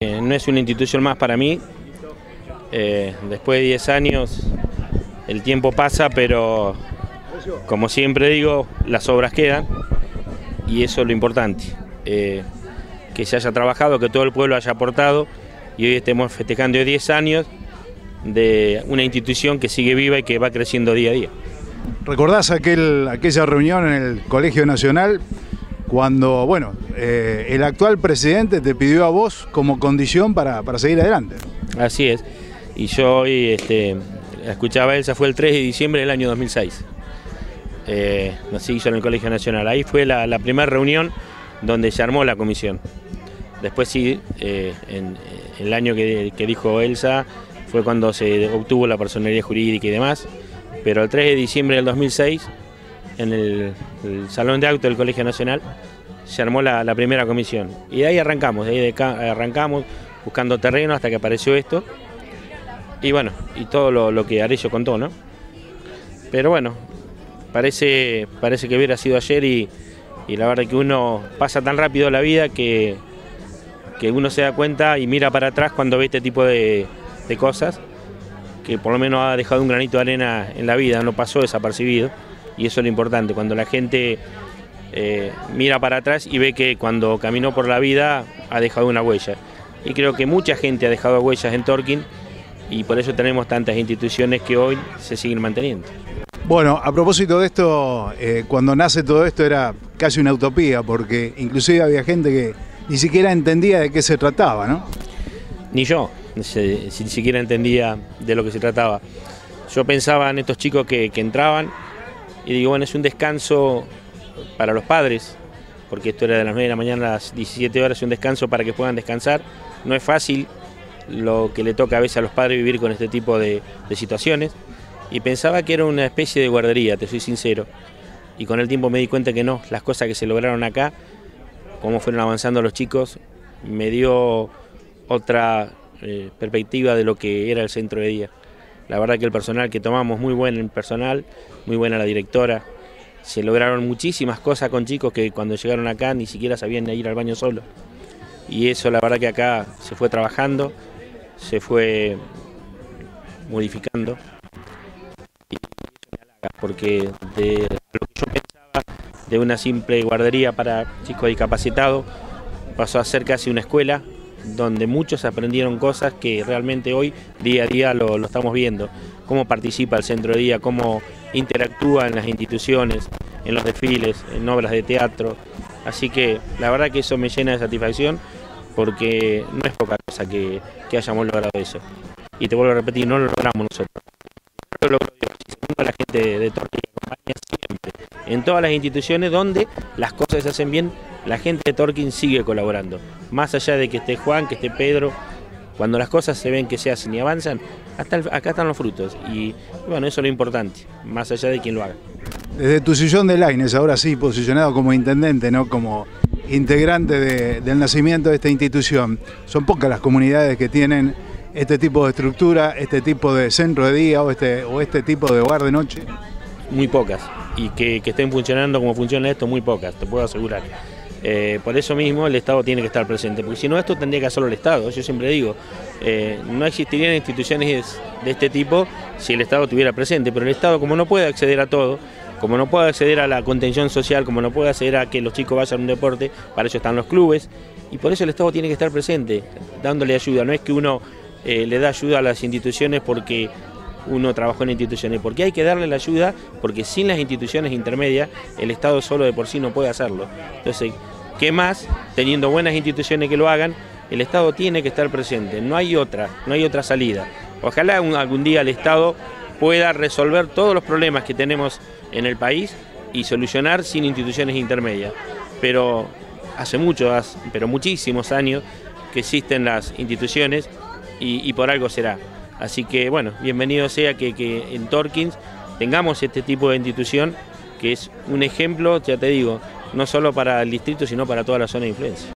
Eh, no es una institución más para mí. Eh, después de 10 años el tiempo pasa, pero como siempre digo, las obras quedan y eso es lo importante. Eh, que se haya trabajado, que todo el pueblo haya aportado y hoy estemos festejando 10 años de una institución que sigue viva y que va creciendo día a día. ¿Recordás aquel, aquella reunión en el Colegio Nacional cuando, bueno, eh, el actual presidente te pidió a vos como condición para, para seguir adelante? Así es. Y yo hoy este, escuchaba Elsa, fue el 3 de diciembre del año 2006. Eh, nos hizo en el Colegio Nacional. Ahí fue la, primera reunión donde se armó la comisión. Después sí, eh, en, el año que, que, dijo Elsa fue cuando se obtuvo la personalidad jurídica y demás, pero el 3 de diciembre del 2006, en el, Salón de Auto del Colegio Nacional, se armó la, primera comisión. Y de ahí arrancamos, de ahí arrancamos buscando terreno hasta que apareció esto. Y bueno, y todo lo, que Arello contó, ¿no? Pero bueno, parece, parece que hubiera sido ayer y, y la verdad que uno pasa tan rápido la vida que, que uno se da cuenta y mira para atrás cuando ve este tipo de, cosas, que por lo menos ha dejado un granito de arena en la vida, no pasó desapercibido, y eso es lo importante, cuando la gente eh, mira para atrás y ve que cuando caminó por la vida ha dejado una huella. Y creo que mucha gente ha dejado huellas en Torquín y por eso tenemos tantas instituciones que hoy se siguen manteniendo. Bueno, a propósito de esto, eh, cuando nace todo esto era casi una utopía, porque inclusive había gente que ni siquiera entendía de qué se trataba, ¿no? Ni yo, ni siquiera entendía de lo que se trataba. Yo pensaba en estos chicos que, entraban y digo, bueno, es un descanso para los padres, porque esto era de las 9 de la mañana a las 17 horas, un descanso para que puedan descansar. No es fácil lo que le toca a veces a los padres vivir con este tipo de, de situaciones. Y pensaba que era una especie de guardería, te soy sincero. Y con el tiempo me di cuenta que no, las cosas que se lograron acá cómo fueron avanzando los chicos, me dio otra eh, perspectiva de lo que era el centro de día. La verdad que el personal que tomamos, muy buen el personal, muy buena la directora. Se lograron muchísimas cosas con chicos que cuando llegaron acá ni siquiera sabían ir al baño solo. Y eso la verdad que acá se fue trabajando, se fue modificando. Y porque de lo que yo pensaba de una simple guardería para chicos discapacitados, pasó a ser casi una escuela donde muchos aprendieron cosas que realmente hoy día a día lo, estamos viendo, cómo participa el centro de día, cómo interactúa en las instituciones, en los desfiles, en obras de teatro. Así que la verdad que eso me llena de satisfacción porque no es poca cosa que, hayamos logrado eso. Y te vuelvo a repetir, no lo logramos nosotros. Lo la gente de Torquía en todas las instituciones donde las cosas se hacen bien, la gente de Torquín sigue colaborando. Más allá de que esté Juan, que esté Pedro, cuando las cosas se ven que se hacen y avanzan, hasta acá están los frutos. Y bueno, eso es lo importante, más allá de quien lo haga. Desde tu sillón de Laines, ahora sí, posicionado como intendente, no como integrante del nacimiento de esta institución, son pocas las comunidades que tienen este tipo de estructura, este tipo de centro de día o este, o este tipo de hogar de noche. Muy pocas y que, estén funcionando como funciona esto, muy pocas, te puedo asegurar. Eh, por eso mismo el Estado tiene que estar presente, porque si no esto tendría que hacerlo el Estado. Yo siempre digo, eh, no existirían instituciones de este tipo si el Estado estuviera presente, pero el Estado como no puede acceder a todo, como no puede acceder a la contención social, como no puede acceder a que los chicos vayan a un deporte, para eso están los clubes, y por eso el Estado tiene que estar presente, dándole ayuda. No es que uno eh, le da ayuda a las instituciones porque uno trabajó en instituciones, porque hay que darle la ayuda, porque sin las instituciones intermedias el Estado solo de por sí no puede hacerlo. Entonces, ¿qué más? Teniendo buenas instituciones que lo hagan, el Estado tiene que estar presente, no hay otra, no hay otra salida. Ojalá algún día el Estado pueda resolver todos los problemas que tenemos en el país y solucionar sin instituciones intermedias. Pero hace muchos, pero muchísimos años que existen las instituciones y por algo será. Así que bueno, bienvenido sea que, en Torkins tengamos este tipo de institución que es un ejemplo, ya te digo, no solo para el distrito, sino para toda la zona de influencia.